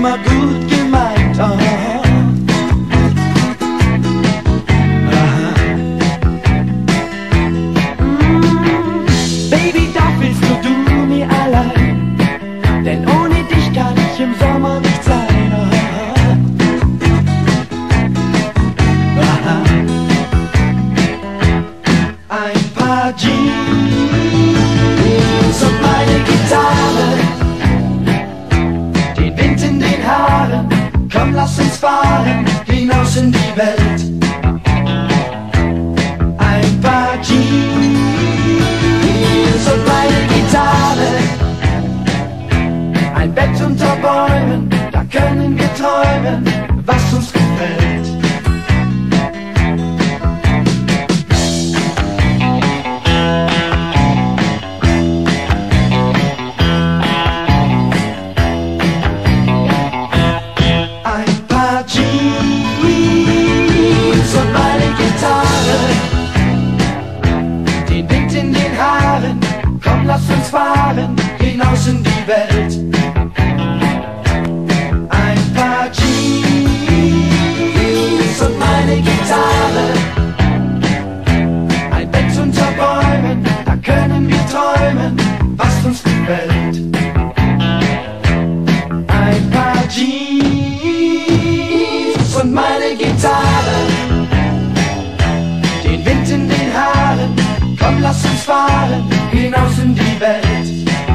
immer gut gemeint. Oh. Baby, da bist du mir allein, denn ohne dich kann ich im Sommer nicht sein. Oh. Ein paar Jeans. hinaus ins Fahren, hinaus in die Welt. Ein paar Jeans und meine Gitarre, ein Bett unter Bäumen, da können wir träumen. lass uns fahren hinaus in die Welt. Ein paar Jeans und meine Gitarre. Fahren hinaus in die Welt.